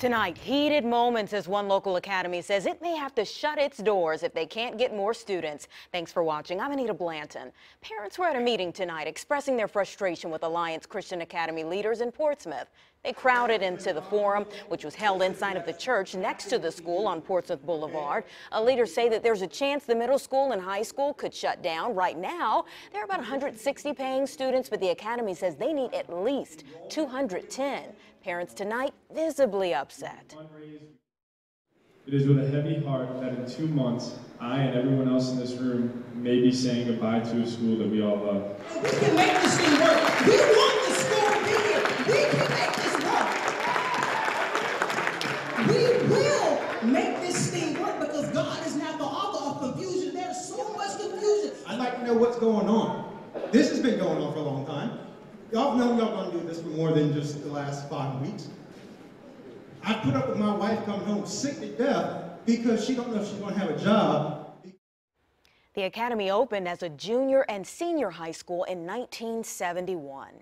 Tonight, heated moments as one local academy says it may have to shut its doors if they can't get more students. Thanks for watching. I'm Anita Blanton. Parents were at a meeting tonight expressing their frustration with Alliance Christian Academy leaders in Portsmouth. They crowded into the forum, which was held inside of the church next to the school on Portsmouth Boulevard. Uh, leaders say that there's a chance the middle school and high school could shut down. Right now, there are about 160 paying students, but the academy says they need at least 210. Parents tonight visibly upset. It is with a heavy heart that in two months, I and everyone else in this room may be saying goodbye to a school that we all love. We can make this thing work. We want the school to be here. We can make this work. We will make this thing work because God is not the author of confusion. There's so much confusion. I'd like to know what's going on. This has been going on for a long time. Y'all know y'all gonna do this for more than just the last five weeks. I put up with my wife coming home sick to death because she don't know if she's gonna have a job. The academy opened as a junior and senior high school in 1971.